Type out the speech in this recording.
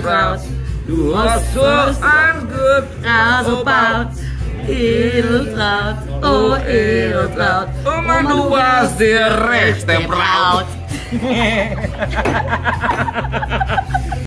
about. Du hast so ein Glück, also baut. Edeltraut, oh Edeltraut. Oh Mann, du warst die rechte Braut.